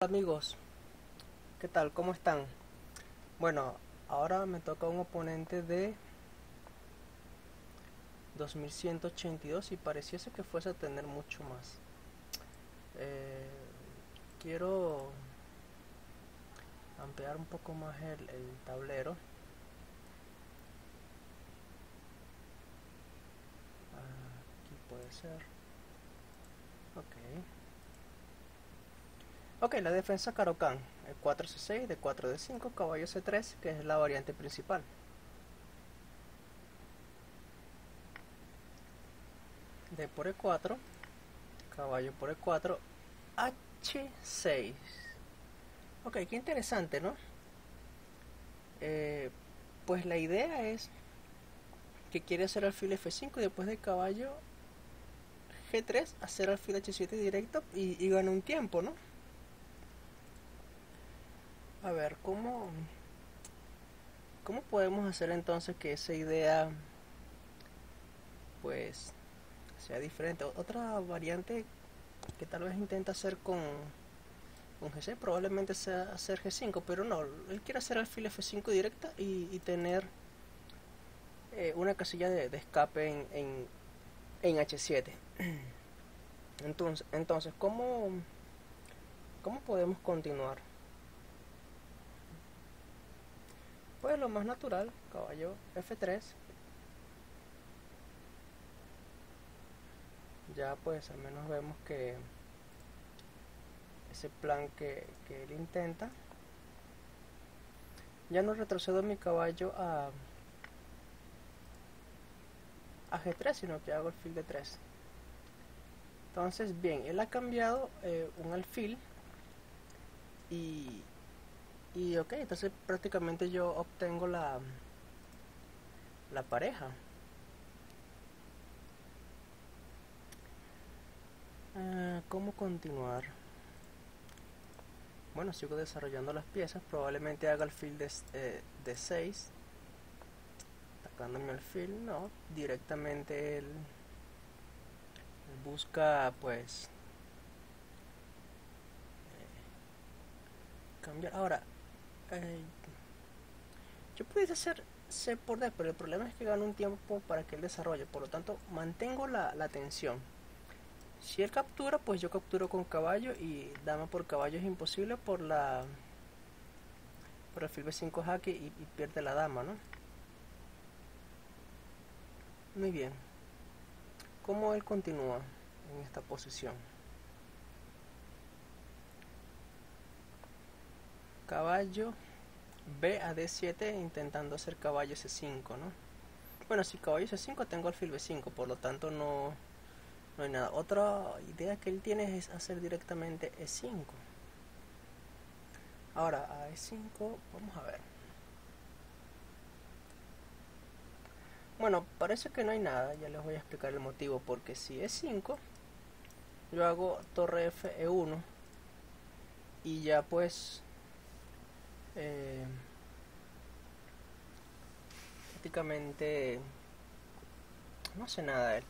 amigos, ¿qué tal? ¿Cómo están? Bueno, ahora me toca un oponente de 2182 y pareciese que fuese a tener mucho más. Eh, quiero ampliar un poco más el, el tablero. Aquí puede ser. Ok. Ok, la defensa Karokan, el 4C6 de 4D5, caballo C3, que es la variante principal. D por E4, caballo por E4, H6. Ok, qué interesante, ¿no? Eh, pues la idea es que quiere hacer alfil F5 y después de caballo G3 hacer alfil H7 directo y, y gana un tiempo, ¿no? A ver, ¿cómo, ¿cómo podemos hacer entonces que esa idea pues sea diferente? Otra variante que tal vez intenta hacer con, con G6 probablemente sea hacer G5, pero no, él quiere hacer alfil F5 directa y, tener eh, una casilla de, de escape en, en, en, H7. Entonces, entonces ¿cómo, ¿cómo podemos continuar? Pues lo más natural, caballo F3. Ya pues al menos vemos que ese plan que, que él intenta. Ya no retrocedo mi caballo a, a G3, sino que hago alfil de 3. Entonces, bien, él ha cambiado eh, un alfil y, y ok, entonces prácticamente yo obtengo la, la pareja. Uh, ¿Cómo continuar? Bueno, sigo desarrollando las piezas. Probablemente haga el fil de, eh, de 6. Atacándome el fil, no. Directamente él, él busca, pues. Eh, cambiar. Ahora, yo pudiese hacer C por D, pero el problema es que gano un tiempo para que él desarrolle, por lo tanto mantengo la, la tensión. Si él captura, pues yo capturo con caballo y dama por caballo es imposible por la por el fil B5 jaque y, y pierde la dama, ¿no? Muy bien. ¿Cómo él continúa en esta posición? Caballo B a D7 intentando hacer caballo C5, ¿no? Bueno, si caballo C5 tengo alfil B5, por lo tanto no, no hay nada. Otra idea que él tiene es hacer directamente E5. Ahora, a E5, vamos a ver. Bueno, parece que no hay nada, ya les voy a explicar el motivo, porque si E5, yo hago torre F E1 y ya pues eh, prácticamente no sé nada él.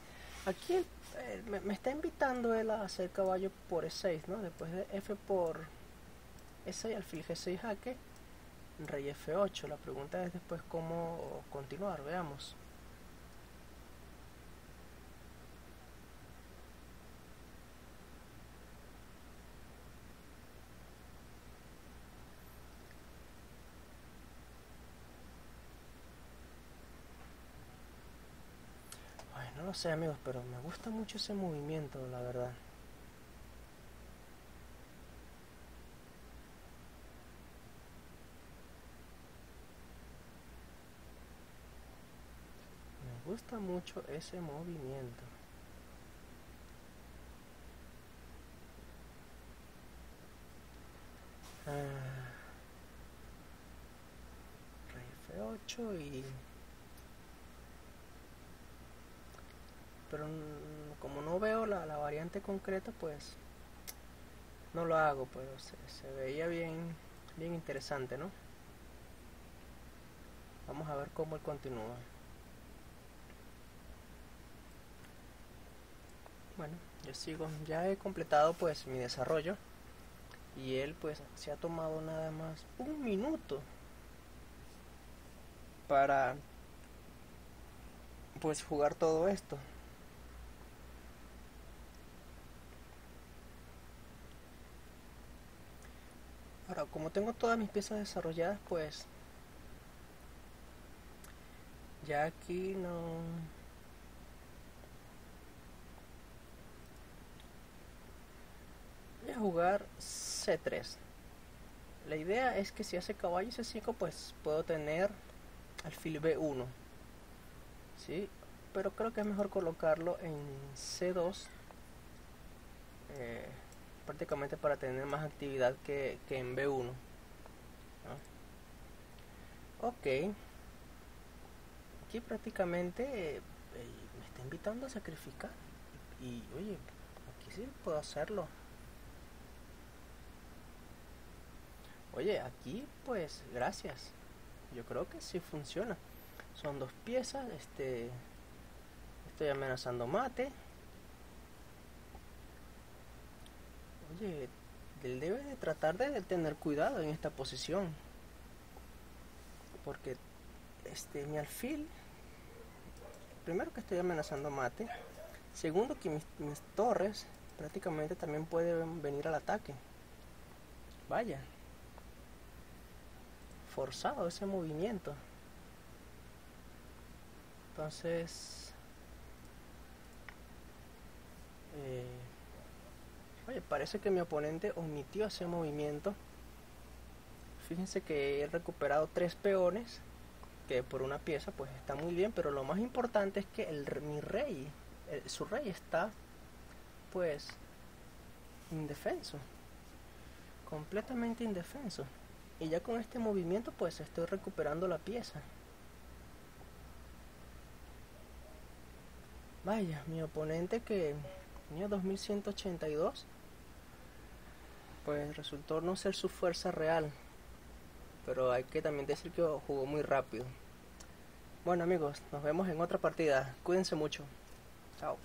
Aquí eh, me, me, está invitando él a hacer caballo por E6, ¿no? Después de F por E6, alfil G6 jaque, rey F8. La pregunta es después cómo continuar, veamos. No lo sé amigos, pero me gusta mucho ese movimiento, la verdad. Me gusta mucho ese movimiento. Ah, rey F8 y pero como no veo la, la, variante concreta pues no lo hago pero se, se, veía bien bien interesante no vamos a ver cómo él continúa bueno yo sigo ya he completado pues mi desarrollo Y él pues se ha tomado nada más un minuto para pues jugar todo esto. Ahora, como tengo todas mis piezas desarrolladas, pues ya aquí no. Voy a jugar C3 la idea es que si hace caballo C5 pues puedo tener alfil B1 ¿sí? pero creo que es mejor colocarlo en C2 eh, prácticamente para tener más actividad que, en B1 ok. Aquí prácticamente eh, me está invitando a sacrificar. Y oye aquí sí puedo hacerlo. Oye aquí pues gracias. Yo creo que sí funciona. Son dos piezas este estoy amenazando mate oye él debe de tratar de tener cuidado en esta posición. Porque este mi alfil primero que estoy amenazando mate segundo que mis, mis torres prácticamente también pueden venir al ataque. Vaya forzado ese movimiento. Entonces, eh, oye, parece que mi oponente omitió ese movimiento. Fíjense que he recuperado tres peones, que por una pieza pues está muy bien, pero lo más importante es que mi rey, su rey está pues indefenso, completamente indefenso. Y ya con este movimiento pues estoy recuperando la pieza. Vaya, mi oponente que tenía 2182, pues resultó no ser su fuerza real. Pero hay que también decir que jugó muy rápido. Bueno amigos, nos vemos en otra partida. Cuídense mucho. Chao.